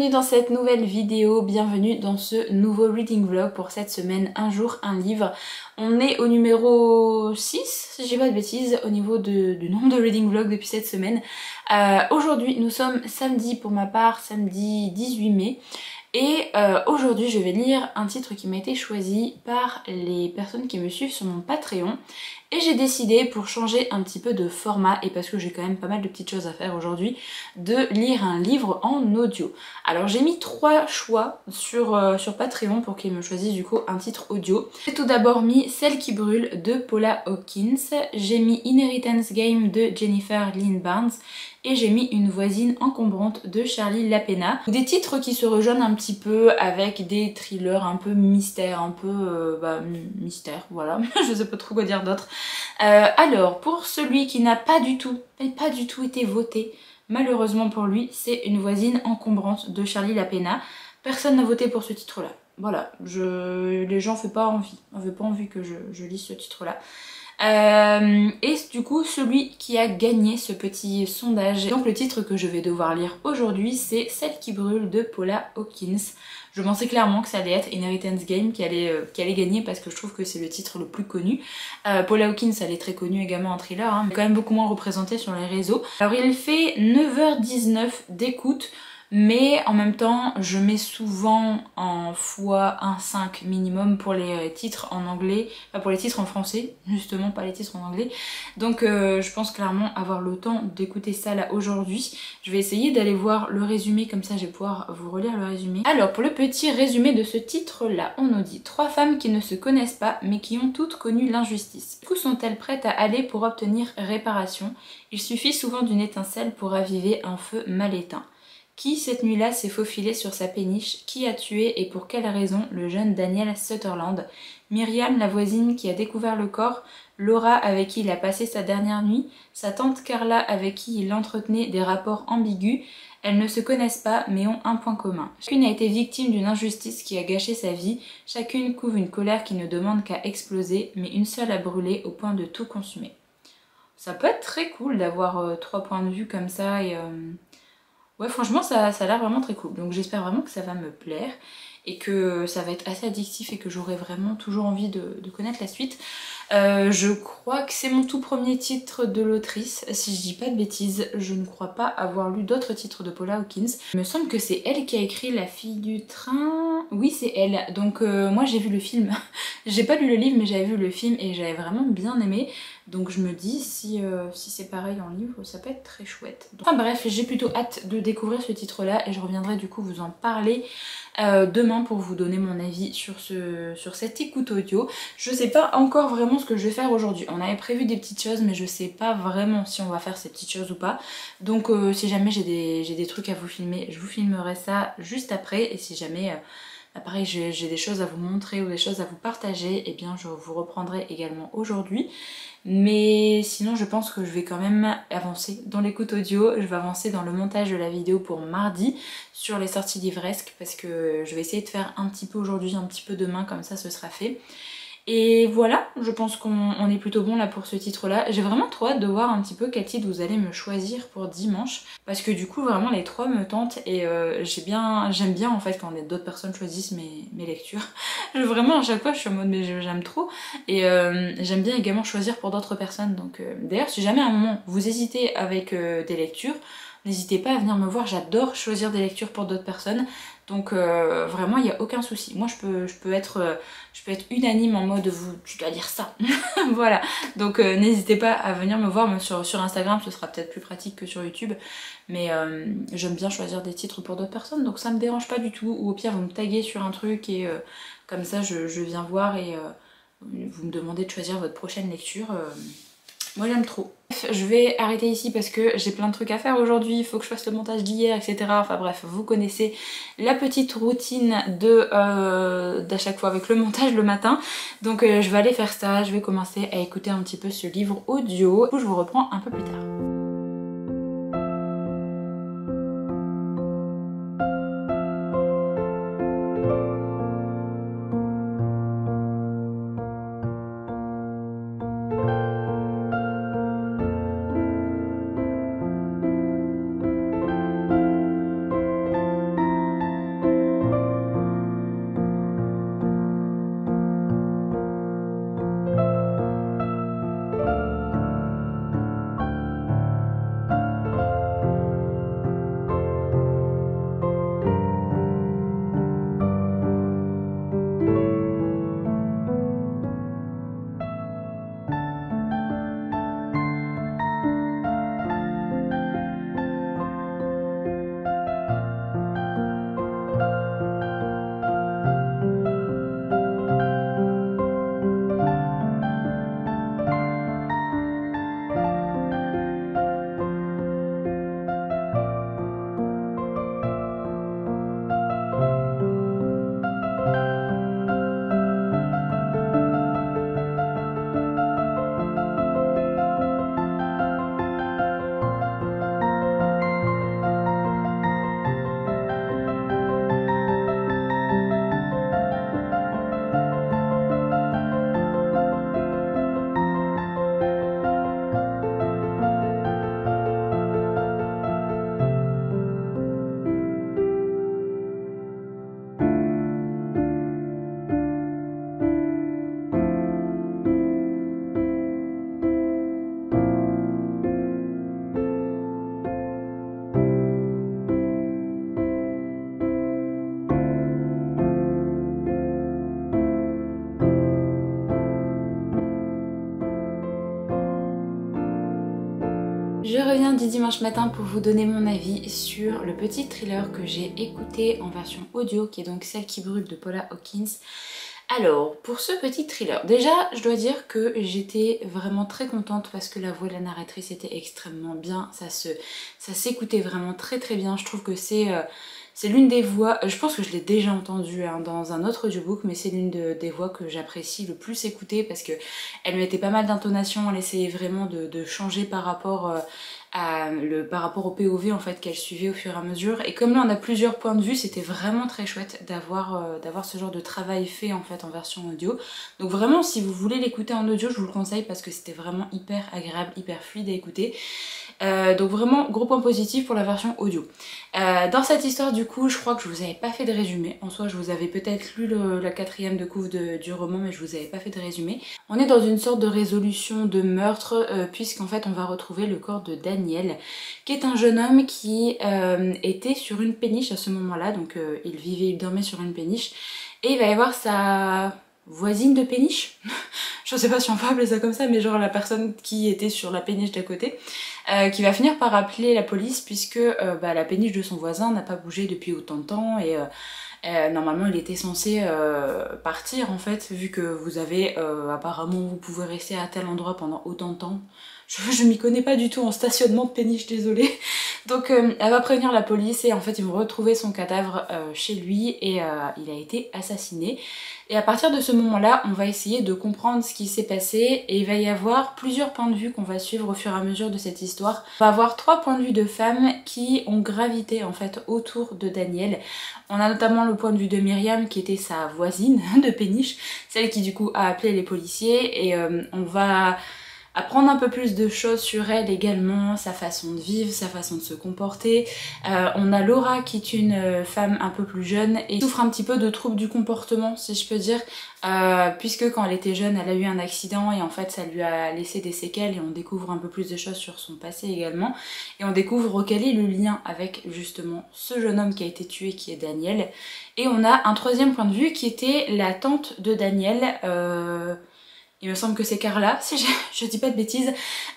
bienvenue dans cette nouvelle vidéo, bienvenue dans ce nouveau reading vlog pour cette semaine Un jour un livre. On est au numéro 6, si j'ai pas de bêtises, au niveau du nombre de reading vlogs depuis cette semaine. Euh, aujourd'hui nous sommes samedi pour ma part, samedi 18 mai. Et euh, aujourd'hui je vais lire un titre qui m'a été choisi par les personnes qui me suivent sur mon Patreon et j'ai décidé pour changer un petit peu de format et parce que j'ai quand même pas mal de petites choses à faire aujourd'hui de lire un livre en audio. Alors j'ai mis trois choix sur, euh, sur Patreon pour qu'ils me choisissent du coup un titre audio. J'ai tout d'abord mis Celle qui brûle de Paula Hawkins, j'ai mis Inheritance Game de Jennifer Lynn Barnes et j'ai mis une voisine encombrante de Charlie Lapena. Des titres qui se rejoignent un petit peu avec des thrillers un peu mystère, un peu euh, bah, mystère, voilà, je sais pas trop quoi dire d'autre. Euh, alors, pour celui qui n'a pas du tout, pas du tout été voté, malheureusement pour lui, c'est une voisine encombrante de Charlie Lapena. Personne n'a voté pour ce titre-là. Voilà, je... les gens n'ont pas envie, n'avaient pas envie que je, je lise ce titre-là. Euh, et du coup, celui qui a gagné ce petit sondage, donc le titre que je vais devoir lire aujourd'hui, c'est Celle qui brûle de Paula Hawkins. Je pensais clairement que ça allait être Inheritance Game qui allait, euh, gagner parce que je trouve que c'est le titre le plus connu. Euh, Paula Hawkins, elle est très connue également en thriller, hein, mais quand même beaucoup moins représentée sur les réseaux. Alors il fait 9h19 d'écoute mais en même temps je mets souvent en fois 1,5 minimum pour les euh, titres en anglais, pas pour les titres en français, justement pas les titres en anglais. Donc euh, je pense clairement avoir le temps d'écouter ça là aujourd'hui. Je vais essayer d'aller voir le résumé, comme ça je vais pouvoir vous relire le résumé. Alors pour le petit résumé de ce titre là, on nous dit trois femmes qui ne se connaissent pas mais qui ont toutes connu l'injustice. Où sont-elles prêtes à aller pour obtenir réparation? Il suffit souvent d'une étincelle pour raviver un feu mal éteint. Qui cette nuit-là s'est faufilé sur sa péniche? Qui a tué et pour quelle raison? Le jeune Daniel Sutherland. Myriam, la voisine qui a découvert le corps, Laura avec qui il a passé sa dernière nuit, sa tante Carla avec qui il entretenait des rapports ambigus, elles ne se connaissent pas mais ont un point commun. Chacune a été victime d'une injustice qui a gâché sa vie, chacune couvre une colère qui ne demande qu'à exploser, mais une seule a brûlé au point de tout consumer. Ça peut être très cool d'avoir euh, trois points de vue comme ça et... Euh, Ouais, franchement, ça, ça a l'air vraiment très cool. Donc j'espère vraiment que ça va me plaire et que ça va être assez addictif et que j'aurai vraiment toujours envie de, connaître la suite. Euh, je crois que c'est mon tout premier titre de l'autrice, si je dis pas de bêtises, je ne crois pas avoir lu d'autres titres de Paula Hawkins. Il me semble que c'est elle qui a écrit La fille du train, oui c'est elle, donc euh, moi j'ai vu le film, j'ai pas lu le livre mais j'avais vu le film et j'avais vraiment bien aimé, donc je me dis si, euh, si c'est pareil en livre ça peut être très chouette. Enfin bref, j'ai plutôt hâte de découvrir ce titre là et je reviendrai du coup vous en parler euh, demain pour vous donner mon avis sur, ce, sur cette écoute audio. Je sais pas encore vraiment ce que je vais faire aujourd'hui. On avait prévu des petites choses mais je sais pas vraiment si on va faire ces petites choses ou pas. Donc euh, si jamais j'ai des, des, trucs à vous filmer, je vous filmerai ça juste après. Et si jamais... Bah, pareil, j'ai des choses à vous montrer ou des choses à vous partager, et eh bien je vous reprendrai également aujourd'hui. Mais sinon je pense que je vais quand même avancer dans l'écoute audio, je vais avancer dans le montage de la vidéo pour mardi sur les sorties livresques parce que je vais essayer de faire un petit peu aujourd'hui, un petit peu demain, comme ça ce sera fait. Et voilà, je pense qu'on est plutôt bon là pour ce titre-là. J'ai vraiment trop hâte de voir un petit peu quel titre vous allez me choisir pour dimanche. Parce que du coup, vraiment, les trois me tentent et euh, j'aime bien en fait quand d'autres personnes choisissent mes, lectures. vraiment, à chaque fois, je suis en mode mais j'aime trop. Et euh, j'aime bien également choisir pour d'autres personnes. Donc euh, d'ailleurs, si jamais à un moment vous hésitez avec des lectures, N'hésitez pas à venir me voir, j'adore choisir des lectures pour d'autres personnes. Donc euh, vraiment il n'y a aucun souci. Moi je peux, je peux, être, euh, je peux être unanime en mode vous, tu dois dire ça. voilà. Donc euh, n'hésitez pas à venir me voir sur, sur Instagram, ce sera peut-être plus pratique que sur YouTube. Mais j'aime bien choisir des titres pour d'autres personnes, donc ça me dérange pas du tout. Ou au pire vous me taguez sur un truc et comme ça je, je, viens voir et vous me demandez de choisir votre prochaine lecture. Moi j'aime trop. Je vais arrêter ici parce que j'ai plein de trucs à faire aujourd'hui, il faut que je fasse le montage d'hier, etc. Enfin bref, vous connaissez la petite routine de euh, d'à chaque fois avec le montage le matin. Donc euh, je vais aller faire ça, je vais commencer à écouter un petit peu ce livre audio. Du coup je vous reprends un peu plus tard. Dimanche matin pour vous donner mon avis sur le petit thriller que j'ai écouté en version audio, qui est donc celle qui brûle de Paula Hawkins. Alors, pour ce petit thriller, déjà, je dois dire que j'étais vraiment très contente parce que la voix de la narratrice était extrêmement bien, ça se, ça s'écoutait vraiment très très bien. Je trouve que c'est euh, c'est l'une des voix, je pense que je l'ai déjà entendue hein, dans un autre audiobook, mais c'est l'une des voix que j'apprécie le plus écouter parce que elle mettait pas mal d'intonation, elle essayait vraiment de, changer par rapport euh, le, par rapport au POV en fait qu'elle suivait au fur et à mesure. Et comme là on a plusieurs points de vue, c'était vraiment très chouette d'avoir euh, d'avoir ce genre de travail fait en fait en version audio. Donc vraiment si vous voulez l'écouter en audio, je vous le conseille parce que c'était vraiment hyper agréable, hyper fluide à écouter. Euh, donc vraiment gros point positif pour la version audio. Euh, dans cette histoire du coup je crois que je vous avais pas fait de résumé. En soi je vous avais peut-être lu la quatrième de couve du roman mais je vous avais pas fait de résumé. On est dans une sorte de résolution de meurtre euh, puisqu'en fait on va retrouver le corps de Daniel qui est un jeune homme qui était sur une péniche à ce moment-là. Donc il vivait, il dormait sur une péniche et il va y avoir sa voisine de péniche je sais pas si on peut appeler ça comme ça, mais genre la personne qui était sur la péniche d'à côté, euh, qui va finir par appeler la police puisque euh, bah, la péniche de son voisin n'a pas bougé depuis autant de temps et euh, normalement il était censé partir en fait vu que vous avez apparemment vous pouvez rester à tel endroit pendant autant de temps. Je, m'y connais pas du tout en stationnement de péniche, désolée. Donc elle va prévenir la police et en fait ils vont retrouver son cadavre chez lui et il a été assassiné. Et à partir de ce moment-là, on va essayer de comprendre ce qui s'est passé et il va y avoir plusieurs points de vue qu'on va suivre au fur et à mesure de cette histoire. On va avoir trois points de vue de femmes qui ont gravité en fait autour de Daniel. On a notamment le point de vue de Myriam qui était sa voisine de péniche, celle qui du coup a appelé les policiers et euh, on va apprendre un peu plus de choses sur elle également, sa façon de vivre, sa façon de se comporter. Euh, on a Laura qui est une euh, femme un peu plus jeune et souffre un petit peu de troubles du comportement si je peux dire, euh, puisque quand elle était jeune elle a eu un accident et en fait ça lui a laissé des séquelles et on découvre un peu plus de choses sur son passé également. Et on découvre quel est le lien avec justement ce jeune homme qui a été tué qui est Daniel. Et on a un troisième point de vue qui était la tante de Daniel il me semble que c'est Carla, si je, dis pas de bêtises.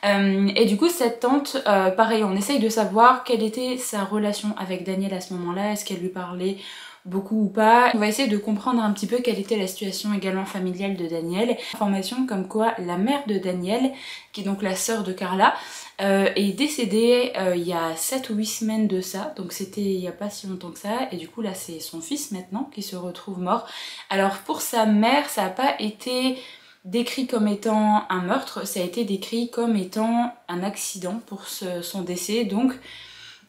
Euh, et du coup, cette tante, euh, pareil, on essaye de savoir quelle était sa relation avec Daniel à ce moment-là. Est-ce qu'elle lui parlait beaucoup ou pas? On va essayer de comprendre un petit peu quelle était la situation également familiale de Daniel. Information comme quoi la mère de Daniel, qui est donc la sœur de Carla, euh, est décédée il y a 7 ou 8 semaines de ça, donc c'était il y a pas si longtemps que ça, et du coup là c'est son fils maintenant qui se retrouve mort. Alors pour sa mère, ça n'a pas été décrit comme étant un meurtre, ça a été décrit comme étant un accident pour son décès. Donc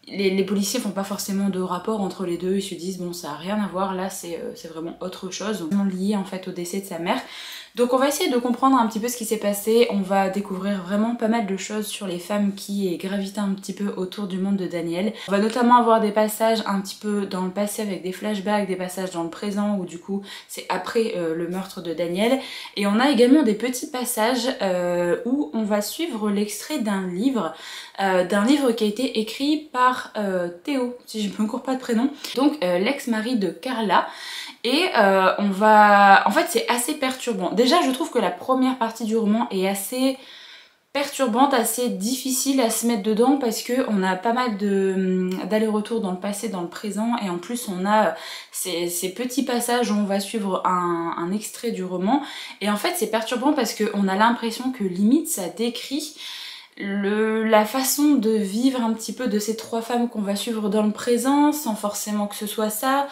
les, les, policiers font pas forcément de rapport entre les deux, ils se disent bon ça a rien à voir, là c'est euh, vraiment autre chose, lié en fait au décès de sa mère. Donc on va essayer de comprendre un petit peu ce qui s'est passé, on va découvrir vraiment pas mal de choses sur les femmes qui gravitent un petit peu autour du monde de Daniel. On va notamment avoir des passages un petit peu dans le passé avec des flashbacks, des passages dans le présent où du coup c'est après euh, le meurtre de Daniel. Et on a également des petits passages euh, où on va suivre l'extrait d'un livre, euh, d'un livre qui a été écrit par Théo, si je me cours pas de prénom, donc l'ex-mari de Carla. Et euh, on va... En fait c'est assez perturbant. Déjà je trouve que la première partie du roman est assez perturbante, assez difficile à se mettre dedans parce que on a pas mal hum, d'aller-retour dans le passé, dans le présent. Et en plus on a euh, ces, petits passages où on va suivre un, extrait du roman. Et en fait c'est perturbant parce qu'on a l'impression que limite ça décrit la façon de vivre un petit peu de ces trois femmes qu'on va suivre dans le présent sans forcément que ce soit ça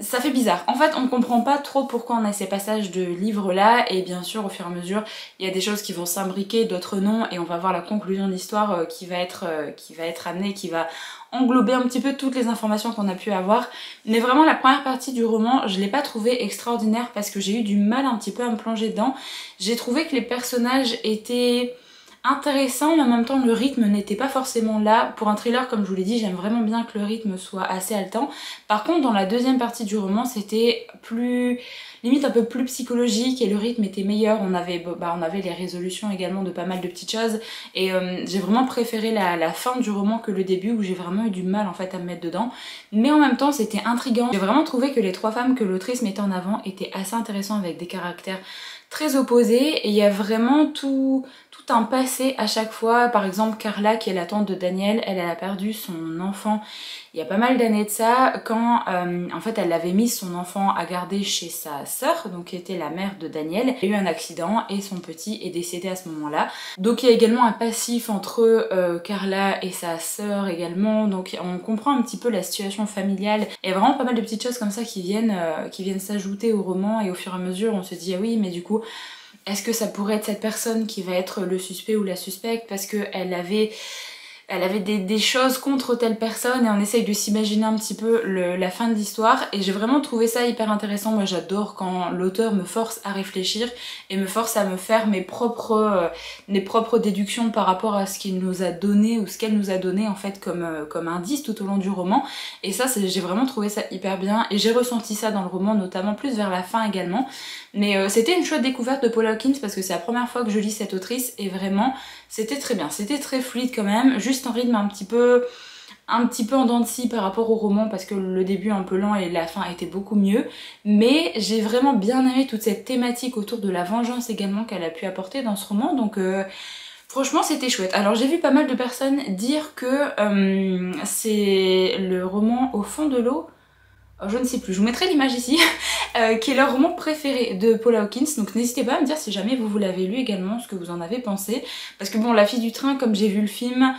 ça fait bizarre. En fait, on comprend pas trop pourquoi on a ces passages de livres là et bien sûr au fur et à mesure, il y a des choses qui vont s'imbriquer, d'autres non et on va voir la conclusion de l'histoire euh, qui va être euh, qui va être amenée, qui va englober un petit peu toutes les informations qu'on a pu avoir. Mais vraiment la première partie du roman, je l'ai pas trouvé extraordinaire parce que j'ai eu du mal un petit peu à me plonger dedans. J'ai trouvé que les personnages étaient intéressant mais en même temps le rythme n'était pas forcément là. Pour un thriller comme je vous l'ai dit j'aime vraiment bien que le rythme soit assez haletant. Par contre dans la deuxième partie du roman c'était plus limite un peu plus psychologique et le rythme était meilleur. On avait, bah, on avait les résolutions également de pas mal de petites choses et euh, j'ai vraiment préféré la, la, fin du roman que le début où j'ai vraiment eu du mal en fait à me mettre dedans. Mais en même temps c'était intriguant. J'ai vraiment trouvé que les trois femmes que l'autrice mettait en avant étaient assez intéressantes avec des caractères très opposés et il y a vraiment tout, tout un passé à chaque fois. Par exemple, Carla, qui est la tante de Daniel, elle, a perdu son enfant il y a pas mal d'années de ça, quand euh, en fait elle avait mis son enfant à garder chez sa sœur, donc qui était la mère de Daniel. Il y a eu un accident et son petit est décédé à ce moment-là. Donc il y a également un passif entre euh, Carla et sa sœur également, donc on comprend un petit peu la situation familiale. Il y a vraiment pas mal de petites choses comme ça qui viennent, euh, qui viennent s'ajouter au roman et au fur et à mesure on se dit ah oui mais du coup est-ce que ça pourrait être cette personne qui va être le suspect ou la suspecte parce qu'elle avait elle avait des, choses contre telle personne et on essaye de s'imaginer un petit peu la fin de l'histoire. Et j'ai vraiment trouvé ça hyper intéressant. Moi j'adore quand l'auteur me force à réfléchir et me force à me faire mes propres, euh, mes propres déductions par rapport à ce qu'il nous a donné ou ce qu'elle nous a donné en fait comme, euh, comme indice tout au long du roman. Et ça j'ai vraiment trouvé ça hyper bien. Et j'ai ressenti ça dans le roman notamment plus vers la fin également. Mais euh, c'était une chouette découverte de Paul Hawkins parce que c'est la première fois que je lis cette autrice et vraiment c'était très bien, c'était très fluide quand même, juste un rythme un petit peu un petit peu en dents de scie par rapport au roman parce que le début un peu lent et la fin était beaucoup mieux. Mais j'ai vraiment bien aimé toute cette thématique autour de la vengeance également qu'elle a pu apporter dans ce roman. Donc euh, Franchement c'était chouette. Alors j'ai vu pas mal de personnes dire que euh, c'est le roman au fond de l'eau je ne sais plus, je vous mettrai l'image ici, euh, qui est leur roman préféré de Paula Hawkins, donc n'hésitez pas à me dire si jamais vous, vous l'avez lu également, ce que vous en avez pensé, parce que bon, La fille du train, comme j'ai vu le film,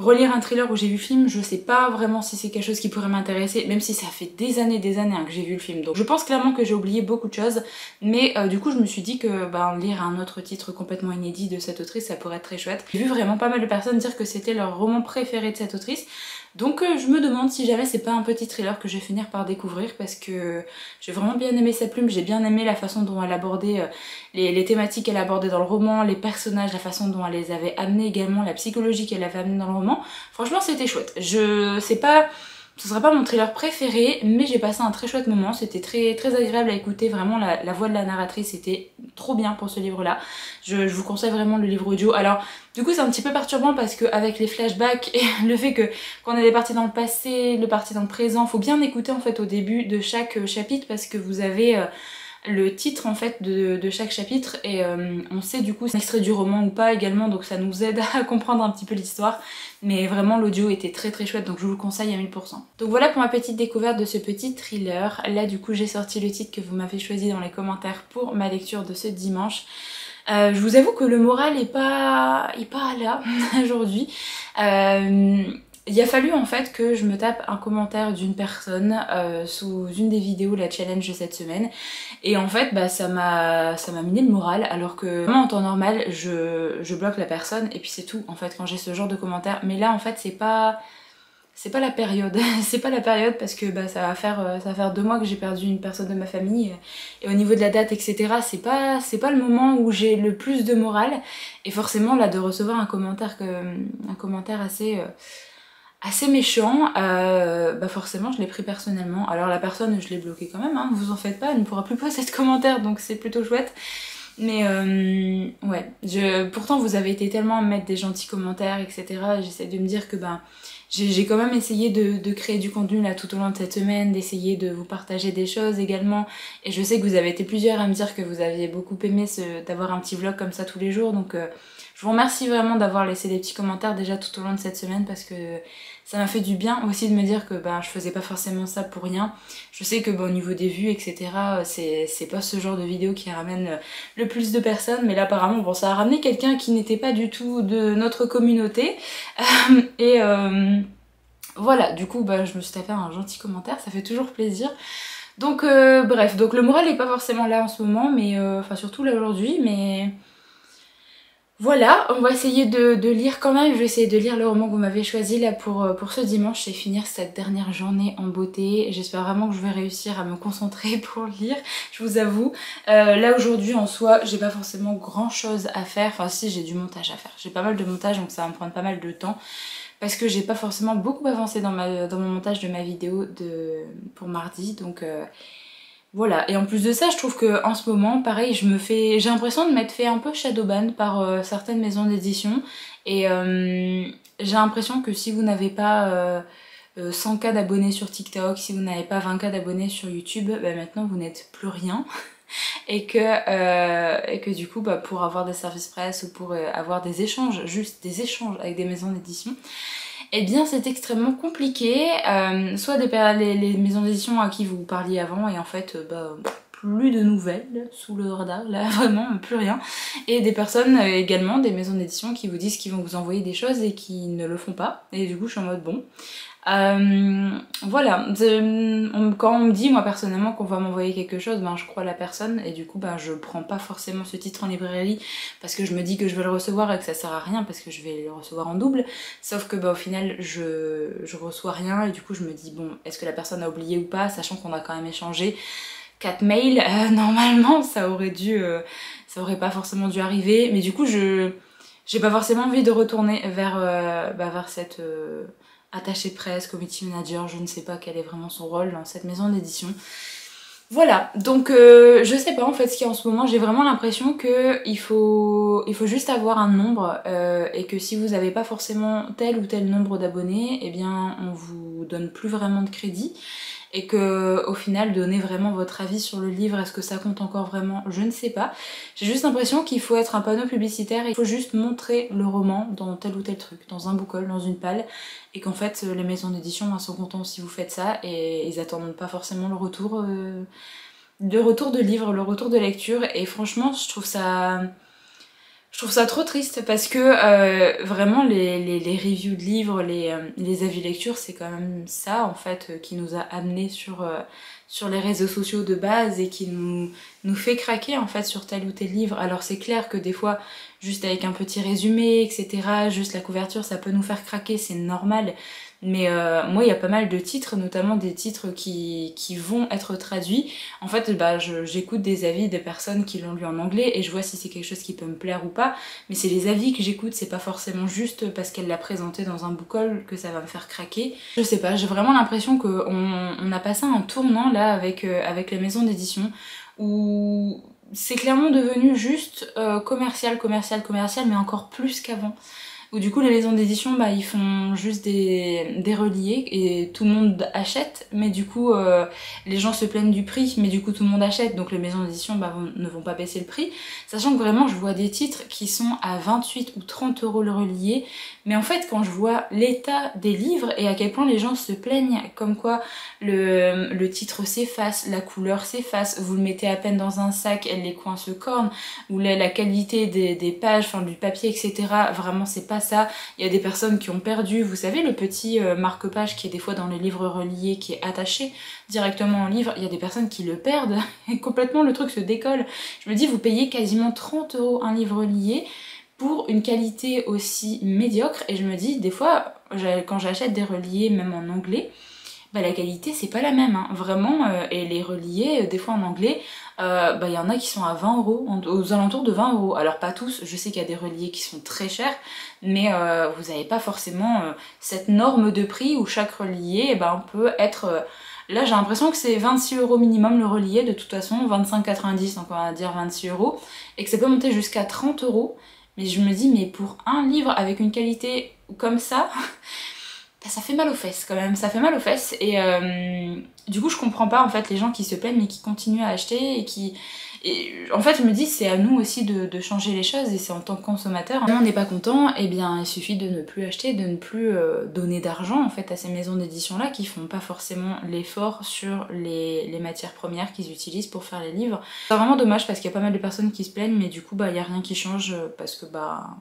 relire un thriller où j'ai vu le film, je sais pas vraiment si c'est quelque chose qui pourrait m'intéresser, même si ça fait des années des années hein, que j'ai vu le film, donc je pense clairement que j'ai oublié beaucoup de choses, mais euh, du coup je me suis dit que ben, lire un autre titre complètement inédit de cette autrice, ça pourrait être très chouette. J'ai vu vraiment pas mal de personnes dire que c'était leur roman préféré de cette autrice, donc euh, je me demande si jamais c'est pas un petit thriller que je vais finir par découvrir parce que j'ai vraiment bien aimé sa plume, j'ai bien aimé la façon dont elle abordait euh, les, thématiques qu'elle abordait dans le roman, les personnages, la façon dont elle les avait amenés également, la psychologie qu'elle avait amenée dans le roman. Franchement c'était chouette. Je sais pas ce sera pas mon thriller préféré, mais j'ai passé un très chouette moment, c'était très très agréable à écouter, vraiment la, voix de la narratrice était trop bien pour ce livre-là. Je, vous conseille vraiment le livre audio. Alors du coup c'est un petit peu perturbant parce que avec les flashbacks et le fait que qu'on est parti dans le passé, le parti dans le présent, faut bien écouter en fait au début de chaque euh, chapitre parce que vous avez... Euh, le titre en fait de, chaque chapitre et euh, on sait du coup c'est extrait du roman ou pas également donc ça nous aide à comprendre un petit peu l'histoire mais vraiment l'audio était très très chouette donc je vous le conseille à 1000%. Donc voilà pour ma petite découverte de ce petit thriller. Là du coup j'ai sorti le titre que vous m'avez choisi dans les commentaires pour ma lecture de ce dimanche. Euh, je vous avoue que le moral est pas, est pas là aujourd'hui. Euh, il a fallu en fait que je me tape un commentaire d'une personne euh, sous une des vidéos la challenge de cette semaine. Et en fait bah ça m'a miné le moral alors que en temps normal je, bloque la personne et puis c'est tout en fait quand j'ai ce genre de commentaires. Mais là en fait c'est pas c'est pas la période. C'est pas la période parce que bah ça va faire euh, ça va faire deux mois que j'ai perdu une personne de ma famille et au niveau de la date etc c'est pas pas le moment où j'ai le plus de morale et forcément là de recevoir un commentaire que un commentaire assez euh, assez méchant, euh, bah forcément je l'ai pris personnellement. Alors la personne je l'ai bloquée quand même, hein, vous en faites pas, elle ne pourra plus poser de commentaires donc c'est plutôt chouette. Mais euh, ouais, je, pourtant vous avez été tellement à mettre des gentils commentaires, etc. J'essaie de me dire que ben j'ai quand même essayé de, de, créer du contenu là tout au long de cette semaine, d'essayer de vous partager des choses également. Et je sais que vous avez été plusieurs à me dire que vous aviez beaucoup aimé d'avoir un petit vlog comme ça tous les jours. Donc euh, je vous remercie vraiment d'avoir laissé des petits commentaires déjà tout au long de cette semaine parce que ça m'a fait du bien aussi de me dire que ben, je faisais pas forcément ça pour rien. Je sais que bon, au niveau des vues, etc., c'est pas ce genre de vidéo qui ramène le plus de personnes, mais là apparemment bon, ça a ramené quelqu'un qui n'était pas du tout de notre communauté. et euh, voilà, du coup bah, je me suis tapé un gentil commentaire, ça fait toujours plaisir. Donc euh, bref, donc le moral est pas forcément là en ce moment, mais euh, enfin surtout là aujourd'hui, mais voilà, on va essayer de, lire quand même, je vais essayer de lire le roman que vous m'avez choisi là pour, euh, pour ce dimanche et finir cette dernière journée en beauté. J'espère vraiment que je vais réussir à me concentrer pour lire, je vous avoue. Euh, là aujourd'hui en soi, j'ai pas forcément grand chose à faire, enfin si j'ai du montage à faire. J'ai pas mal de montage donc ça va me prendre pas mal de temps parce que j'ai pas forcément beaucoup avancé dans, ma, dans mon montage de ma vidéo de, pour mardi donc... Euh, voilà, et en plus de ça, je trouve que en ce moment, pareil, je me fais, j'ai l'impression de m'être fait un peu shadowban par euh, certaines maisons d'édition, et euh, j'ai l'impression que si vous n'avez pas 100k euh, d'abonnés sur TikTok, si vous n'avez pas 20k d'abonnés sur YouTube, bah maintenant vous n'êtes plus rien. et que, euh, et que du coup bah, pour avoir des services presse ou pour avoir des échanges, juste des échanges avec des maisons d'édition, eh bien c'est extrêmement compliqué. soit des, les, les maisons d'édition à qui vous parliez avant et en fait bah plus de nouvelles sous le radar, là vraiment plus rien. Et des personnes euh, également, des maisons d'édition qui vous disent qu'ils vont vous envoyer des choses et qui ne le font pas. Et du coup je suis en mode bon. Euh, voilà, quand on me dit moi personnellement qu'on va m'envoyer quelque chose, ben je crois la personne. Et du coup ben je prends pas forcément ce titre en librairie parce que je me dis que je vais le recevoir et que ça sert à rien parce que je vais le recevoir en double. Sauf que ben, au final je, je reçois rien et du coup je me dis bon est-ce que la personne a oublié ou pas, sachant qu'on a quand même échangé 4 mails, euh, normalement ça aurait dû, euh, ça aurait pas forcément dû arriver, mais du coup je j'ai pas forcément envie de retourner vers, bah, vers cette attachée presse, committee manager, je ne sais pas quel est vraiment son rôle dans cette maison d'édition. Voilà, donc je sais pas en fait ce qu'il y a en ce moment, j'ai vraiment l'impression que il faut, il faut juste avoir un nombre et que si vous n'avez pas forcément tel ou tel nombre d'abonnés, eh bien on vous donne plus vraiment de crédit et que au final donner vraiment votre avis sur le livre, est-ce que ça compte encore vraiment? Je ne sais pas. J'ai juste l'impression qu'il faut être un panneau publicitaire, il faut juste montrer le roman dans tel ou tel truc, dans un boucol, dans une palle, et qu'en fait les maisons d'édition sont contents si vous faites ça et ils attendent pas forcément le retour, euh, le retour de livre, le retour de lecture. Et franchement je trouve ça je trouve ça trop triste parce que euh, vraiment les, les, reviews de livres, les, euh, les avis lecture, c'est quand même ça en fait euh, qui nous a amené sur, sur les réseaux sociaux de base et qui nous, nous fait craquer en fait sur tel ou tel livre. Alors c'est clair que des fois, juste avec un petit résumé, etc., juste la couverture, ça peut nous faire craquer, c'est normal. Mais euh, moi, il y a pas mal de titres, notamment des titres qui, qui vont être traduits. En fait, bah, j'écoute des avis des personnes qui l'ont lu en anglais et je vois si c'est quelque chose qui peut me plaire ou pas. Mais c'est les avis que j'écoute, c'est pas forcément juste parce qu'elle l'a présenté dans un bookall que ça va me faire craquer. Je sais pas, j'ai vraiment l'impression qu'on on a passé un tournant là avec, euh, avec les maisons d'édition où c'est clairement devenu juste euh, commercial, commercial, commercial, mais encore plus qu'avant où du coup les maisons d'édition bah ils font juste des, des reliés et tout le monde achète. Mais du coup euh, les gens se plaignent du prix mais du coup tout le monde achète. Donc les maisons d'édition bah, ne vont pas baisser le prix. Sachant que vraiment je vois des titres qui sont à 28 ou 30 euros le relié mais en fait quand je vois l'état des livres et à quel point les gens se plaignent comme quoi le, titre s'efface, la couleur s'efface, vous le mettez à peine dans un sac, elle les coins se cornent ou la, qualité des, pages, enfin du papier etc vraiment c'est pas ça. Il y a des personnes qui ont perdu, vous savez, le petit euh, marque-page qui est des fois dans les livres reliés, qui est attaché directement au livre. Il y a des personnes qui le perdent et complètement le truc se décolle. Je me dis, vous payez quasiment 30 euros un livre relié pour une qualité aussi médiocre. Et je me dis, des fois, quand j'achète des reliés, même en anglais, bah, la qualité c'est pas la même, hein. vraiment, euh, et les reliés, euh, des fois en anglais, euh, bah, il y en a qui sont à 20 euros, aux alentours de 20 euros. Alors pas tous, je sais qu'il y a des reliés qui sont très chers, mais vous n'avez pas forcément cette norme de prix où chaque relié eh ben, peut être... Là, j'ai l'impression que c'est 26 euros minimum le relié, de toute façon, 25,90, donc on va dire 26 euros, et que ça peut monter jusqu'à 30 euros. Mais je me dis, mais pour un livre avec une qualité comme ça, bah, ça fait mal aux fesses quand même, ça fait mal aux fesses. Et euh, du coup je comprends pas en fait les gens qui se plaignent mais qui continuent à acheter et qui et en fait, je me dis, c'est à nous aussi de, changer les choses et c'est en tant que consommateur. On n'est pas content, eh bien, il suffit de ne plus acheter, de ne plus euh, donner d'argent en fait à ces maisons d'édition-là qui font pas forcément l'effort sur les, les, matières premières qu'ils utilisent pour faire les livres. C'est vraiment dommage parce qu'il y a pas mal de personnes qui se plaignent, mais du coup, bah, il y a rien qui change parce que bah,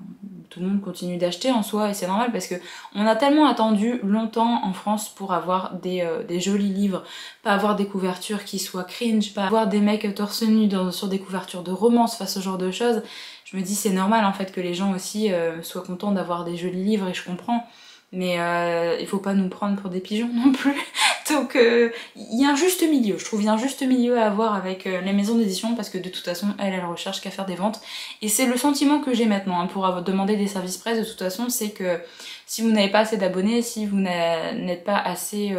tout le monde continue d'acheter en soi et c'est normal parce que on a tellement attendu longtemps en France pour avoir des, euh, jolis livres, pas avoir des couvertures qui soient cringe, pas avoir des mecs torse nu sur des couvertures de romance, face ce genre de choses, je me dis c'est normal en fait que les gens aussi euh, soient contents d'avoir des jolis livres et je comprends. Mais euh, il faut pas nous prendre pour des pigeons non plus. Donc euh, il y a un juste milieu, je trouve il y a un juste milieu à avoir avec les maisons d'édition parce que de toute façon elles elles recherchent qu'à faire des ventes. Et c'est le sentiment que j'ai maintenant hein, pour demander des services presse de toute façon c'est que si vous n'avez pas assez d'abonnés, si vous n'êtes pas assez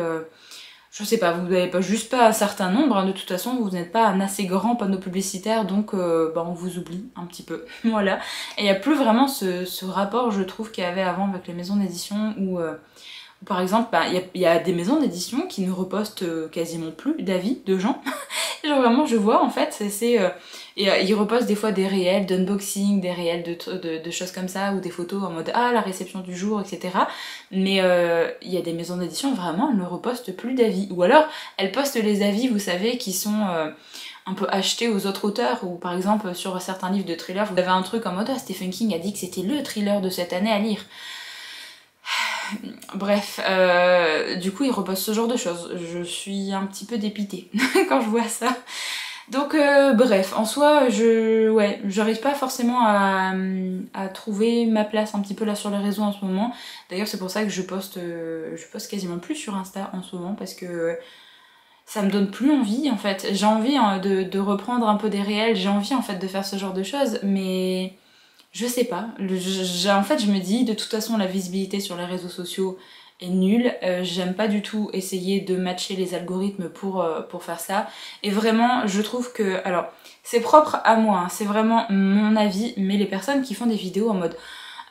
je sais pas, vous n'avez pas juste pas un certain nombre, hein, de toute façon vous n'êtes pas un assez grand panneau publicitaire donc euh, bah, on vous oublie un petit peu, voilà. Et il n'y a plus vraiment ce, rapport je trouve qu'il y avait avant avec les maisons d'édition où, euh, Par exemple, bah, il y, a des maisons d'édition qui ne repostent euh, quasiment plus d'avis de gens. Genre vraiment, je vois en fait, c'est... Euh, euh, ils repostent des fois des réels d'unboxing, des réels de, de, choses comme ça, ou des photos en mode ah la réception du jour, etc. Mais il y a des maisons d'édition, vraiment, elles ne repostent plus d'avis. Ou alors, elles postent les avis, vous savez, qui sont un peu achetés aux autres auteurs, ou par exemple sur certains livres de thriller, vous avez un truc en mode ah, Stephen King a dit que c'était le thriller de cette année à lire. Bref, euh, du coup, il repose ce genre de choses. Je suis un petit peu dépitée quand je vois ça. Donc, euh, bref, en soi, je, ouais, j'arrive pas forcément à, trouver ma place un petit peu là sur les réseaux en ce moment. D'ailleurs, c'est pour ça que je poste, euh, je poste quasiment plus sur Insta en ce moment parce que ça me donne plus envie en fait. J'ai envie hein, de reprendre un peu des réels, j'ai envie en fait de faire ce genre de choses, mais je sais pas. en fait, je me dis, de toute façon, la visibilité sur les réseaux sociaux est nulle. Euh, j'aime pas du tout essayer de matcher les algorithmes pour, euh, pour faire ça. Et vraiment, je trouve que... Alors, c'est propre à moi, hein, c'est vraiment mon avis, mais les personnes qui font des vidéos en mode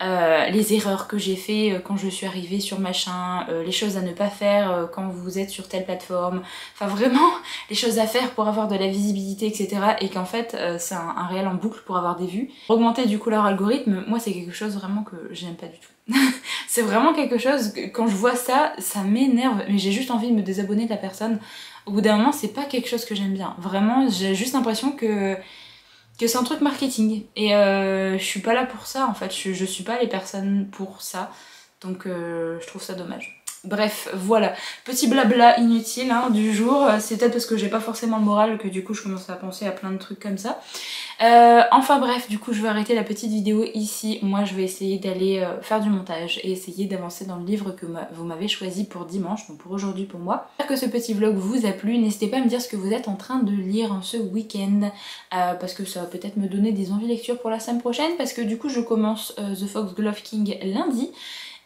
euh, les erreurs que j'ai fait euh, quand je suis arrivée sur machin, euh, les choses à ne pas faire quand vous êtes sur telle plateforme, enfin vraiment les choses à faire pour avoir de la visibilité etc et qu'en fait c'est un, réel en boucle pour avoir des vues. Augmenter du coup leur algorithme, moi c'est quelque chose vraiment que j'aime pas du tout. c'est vraiment quelque chose, que, quand je vois ça, ça m'énerve, mais j'ai juste envie de me désabonner de la personne. Au bout d'un moment c'est pas quelque chose que j'aime bien. Vraiment j'ai juste l'impression que que c'est un truc marketing. Et euh, je suis pas là pour ça en fait, je, suis pas les personnes pour ça. Donc euh, je trouve ça dommage. Bref, voilà, petit blabla inutile hein, du jour. C'est peut-être parce que j'ai pas forcément le moral que du coup je commence à penser à plein de trucs comme ça. Euh, enfin bref, du coup je vais arrêter la petite vidéo ici. Moi je vais essayer d'aller euh, faire du montage et essayer d'avancer dans le livre que vous m'avez choisi pour dimanche, donc pour aujourd'hui pour moi. J'espère que ce petit vlog vous a plu. N'hésitez pas à me dire ce que vous êtes en train de lire en ce week-end euh, parce que ça va peut-être me donner des envies lecture pour la semaine prochaine parce que du coup je commence The Fox Glove King lundi.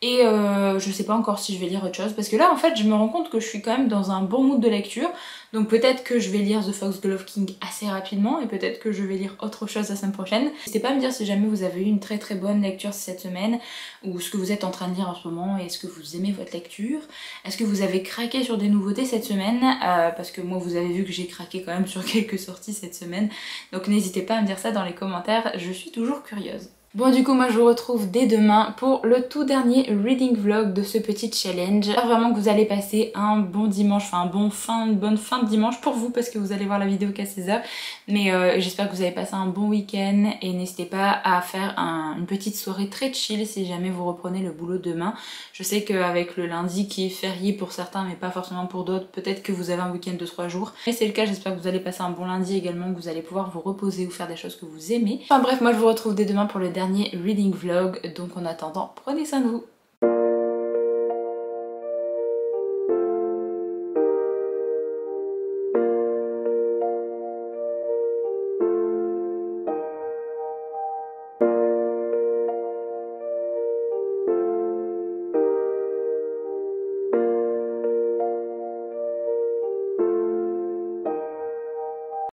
Et euh, je sais pas encore si je vais lire autre chose parce que là en fait je me rends compte que je suis quand même dans un bon mood de lecture donc peut-être que je vais lire The Fox Glove King assez rapidement et peut-être que je vais lire autre chose la semaine prochaine. N'hésitez pas à me dire si jamais vous avez eu une très très bonne lecture cette semaine ou ce que vous êtes en train de lire en ce moment et est-ce que vous aimez votre lecture? Est-ce que vous avez craqué sur des nouveautés cette semaine? Euh, Parce que moi vous avez vu que j'ai craqué quand même sur quelques sorties cette semaine donc n'hésitez pas à me dire ça dans les commentaires, je suis toujours curieuse. Bon du coup moi je vous retrouve dès demain pour le tout dernier reading vlog de ce petit challenge. J'espère vraiment que vous allez passer un bon dimanche, enfin un bon fin, une bonne fin de dimanche pour vous parce que vous allez voir la vidéo qu'à 16h. Mais euh, j'espère que vous avez passé un bon week-end et n'hésitez pas à faire une petite soirée très chill si jamais vous reprenez le boulot demain. Je sais qu'avec le lundi qui est férié pour certains mais pas forcément pour d'autres, peut-être que vous avez un week-end de 3 jours. Mais c'est le cas, j'espère que vous allez passer un bon lundi également, que vous allez pouvoir vous reposer ou faire des choses que vous aimez. Enfin bref, moi je vous retrouve dès demain pour le dernier reading vlog. Donc en attendant, prenez soin de vous.